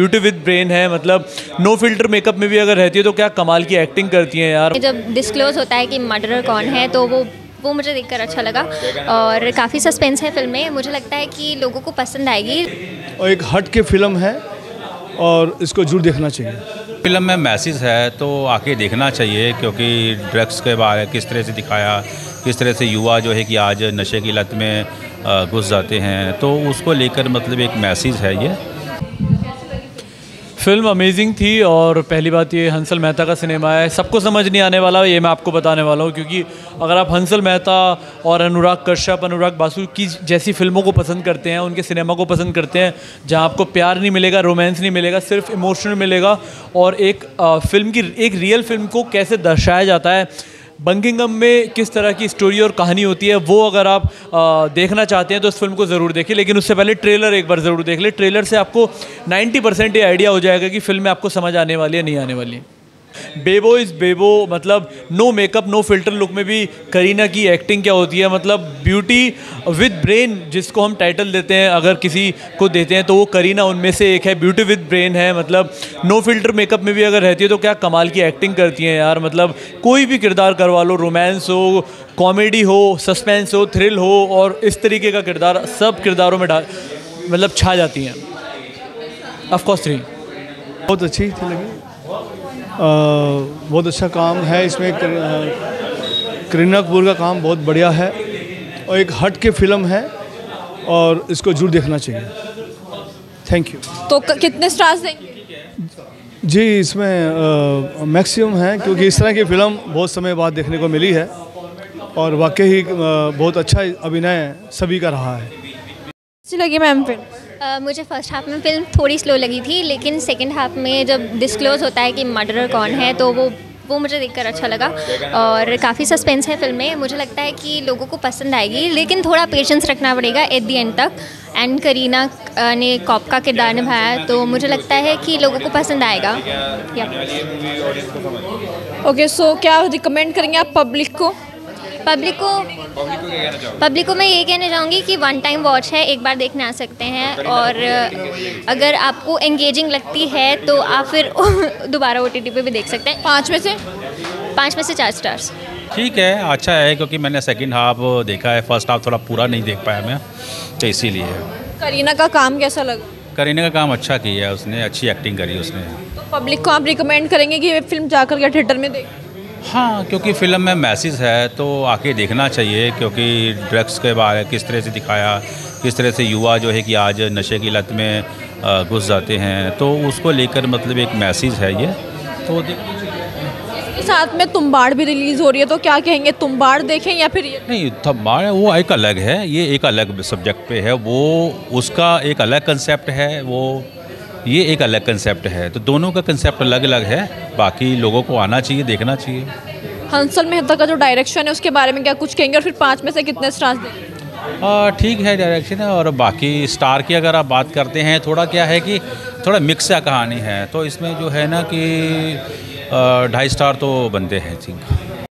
Beauty with brain है मतलब no filter makeup में भी अगर रहती है तो क्या कमाल की एक्टिंग करती है यार। जब डिस्क्लोज होता है कि मर्डरर कौन है तो वो वो मुझे देखकर अच्छा लगा और काफ़ी सस्पेंस है फ़िल्म में। मुझे लगता है कि लोगों को पसंद आएगी। और एक हट के फ़िल्म है और इसको ज़रूर देखना चाहिए। फ़िल्म में मैसेज है तो आके देखना चाहिए क्योंकि ड्रग्स के बारे किस तरह से दिखाया किस तरह से युवा जो है कि आज नशे की लत में घुस जाते हैं। तो उसको लेकर मतलब एक मैसेज है ये। फ़िल्म अमेजिंग थी और पहली बात ये हंसल मेहता का सिनेमा है। सबको समझ नहीं आने वाला ये मैं आपको बताने वाला हूँ क्योंकि अगर आप हंसल मेहता और अनुराग कश्यप अनुराग बासु की जैसी फ़िल्मों को पसंद करते हैं उनके सिनेमा को पसंद करते हैं जहाँ आपको प्यार नहीं मिलेगा रोमांस नहीं मिलेगा सिर्फ़ इमोशनल मिलेगा और एक आ, फ़िल्म की एक रियल फ़िल्म को कैसे दर्शाया जाता है बंकिंगम में किस तरह की स्टोरी और कहानी होती है वो अगर आप आ, देखना चाहते हैं तो इस फ़िल्म को ज़रूर देखें लेकिन उससे पहले ट्रेलर एक बार ज़रूर देख ले। ट्रेलर से आपको 90 परसेंट ये आइडिया हो जाएगा कि फ़िल्म में आपको समझ आने वाली है नहीं आने वाली है। बेबो इज़ बेबो मतलब no makeup no filter look में भी करीना की एक्टिंग क्या होती है? मतलब ब्यूटी विद ब्रेन जिसको हम टाइटल देते हैं, अगर किसी को देते हैं तो वो करीना उनमें से एक है। ब्यूटी विद ब्रेन है मतलब नो फ़िल्टर मेकअप में भी अगर रहती है तो क्या कमाल की एक्टिंग करती हैं यार। मतलब कोई भी किरदार करवा लो रोमांस हो कॉमेडी हो सस्पेंस हो थ्रिल हो, और इस तरीके का किरदार सब किरदारों में डाल मतलब छा जाती हैं। ऑफकोर्स थ्री बहुत अच्छी थी लगी। बहुत अच्छा काम है इसमें कर- करीना कपूर का काम बहुत बढ़िया है और एक हट के फ़िल्म है और इसको ज़रूर देखना चाहिए। थैंक यू तो कितने स्टार्स देंगे? जी इसमें मैक्सिमम है क्योंकि इस तरह की फ़िल्म बहुत समय बाद देखने को मिली है और वाकई ही बहुत अच्छा अभिनय सभी का रहा है। अच्छी लगी मैम फ़िल्म? मुझे फ़र्स्ट हाफ़ में फ़िल्म थोड़ी स्लो लगी थी लेकिन सेकंड हाफ़ में जब डिस्क्लोज होता है कि मर्डरर कौन है तो वो वो मुझे देखकर अच्छा लगा। और काफ़ी सस्पेंस है फ़िल्म में। मुझे लगता है कि लोगों को पसंद आएगी लेकिन थोड़ा पेशेंस रखना पड़ेगा एट दी एंड तक। एंड करीना ने कॉप का किरदार निभाया तो मुझे लगता है कि लोगों को पसंद आएगा। ओके सो क्या रिकमेंड करेंगे आप पब्लिक को? पब्लिक को पब्लिक को मैं ये कहना चाहूँगी कि वन टाइम वॉच है एक बार देखने आ सकते हैं और अगर आपको एंगेजिंग लगती है तो आप फिर दोबारा ओ पे भी देख सकते हैं। पाँच में से? पाँच में से चार स्टार्स ठीक है अच्छा है क्योंकि मैंने सेकंड हाफ़ देखा है फ़र्स्ट हाफ़ थोड़ा पूरा नहीं देख पाया मैं तो इसीलिए। करीना का काम कैसा लगा? करीना का काम अच्छा किया है उसने अच्छी एक्टिंग करी उसने। तो पब्लिक को आप रिकमेंड करेंगे कि ये फ़िल्म जाकर के थिएटर में देखें। हाँ क्योंकि फ़िल्म में मैसेज है तो आके देखना चाहिए क्योंकि ड्रग्स के बारे किस तरह से दिखाया किस तरह से युवा जो है कि आज नशे की लत में घुस जाते हैं तो उसको लेकर मतलब एक मैसेज है ये। तो देख इसके साथ में तुम्बाड़ भी रिलीज़ हो रही है तो क्या कहेंगे तुम्बाड़ देखें या फिर ये? नहीं थम्बाड़ वो एक अलग है ये एक अलग सब्जेक्ट पे है वो उसका एक अलग कंसेप्ट है वो ये एक अलग कंसेप्ट है। तो दोनों का कंसेप्ट अलग अलग है। बाकी लोगों को आना चाहिए देखना चाहिए। हंसल मेहता का जो डायरेक्शन है उसके बारे में क्या कुछ कहेंगे और फिर पाँच में से कितने स्टार्स देंगे ठीक है डायरेक्शन है और बाकी स्टार की अगर आप बात करते हैं थोड़ा क्या है कि थोड़ा मिक्स सा कहानी है। तो इसमें जो है ना कि ढाई स्टार तो बनते हैं थिंक